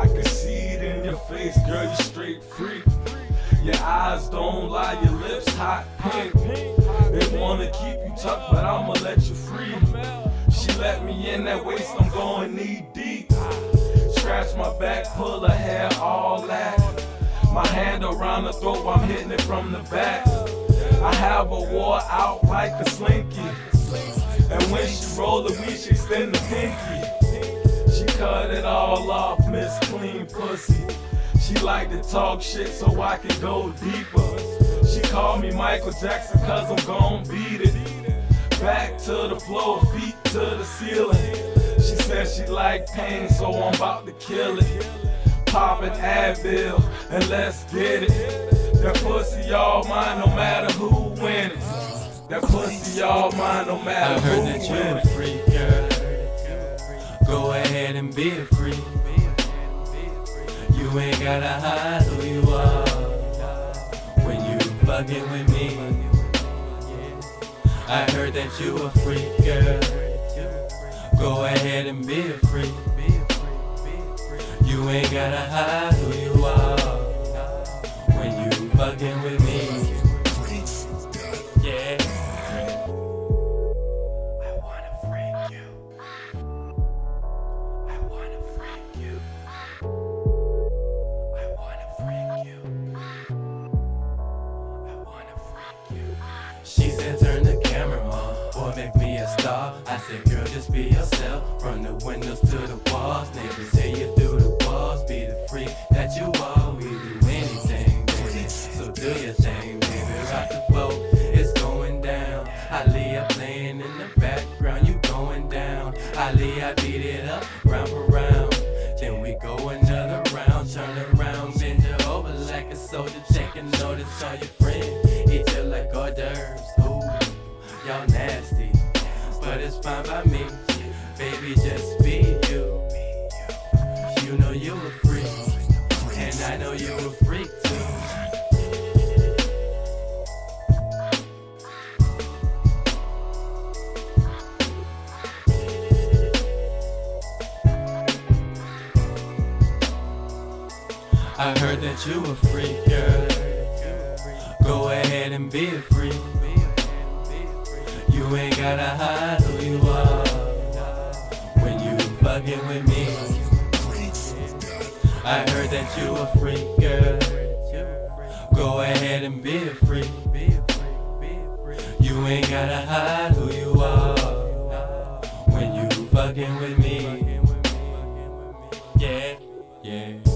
I can see it in your face, girl, you straight freak. Your eyes don't lie, your lips hot pink. They wanna keep you tucked, but I'ma let you free. She let me in that waist, I'm going knee deep. Scratch my back, pull her hair, all that. My hand around the throat, I'm hitting it from the back. I have a war out like a slinky. And when she roll the weed, she extend the pinky. Cut it all off, Miss Clean Pussy. She like to talk shit so I can go deeper. She call me Michael Jackson cause I'm gon' beat it. Back to the floor, feet to the ceiling. She said she like pain, so I'm about to kill it. Pop an Advil and let's get it. That pussy all mine, no matter who win it. That pussy all mine, no matter I heard who that you win a freak, girl. Go ahead and be a freak. You ain't gotta hide who you are when you fucking with me. I heard that you a freak, girl. Go ahead and be a freak. You ain't gotta hide who you are when you fucking with me. Yeah. I wanna freak you. I said, girl, just be yourself. From the windows to the walls, neighbors say you through the walls. Be the freak that you are. We do anything, baby. So do your thing, baby. Rock the boat, it's going down. Aaliyah playing in the background, you going down. Aaliyah beat it up, round for round. Then we go another round, turn around, bend you over like a soldier, taking notice on your friend. Eat you like hors d'oeuvres, ooh, y'all nasty, but it's fine by me. Baby, just be you. You know you a freak, and I know you a freak too. I heard that you a freak, girl. Go ahead and be a freak. You ain't gotta hide who you are when you fucking with me. I heard that you a freak girl. Go ahead and be a freak. You ain't gotta hide who you are when you fucking with me. Yeah, yeah.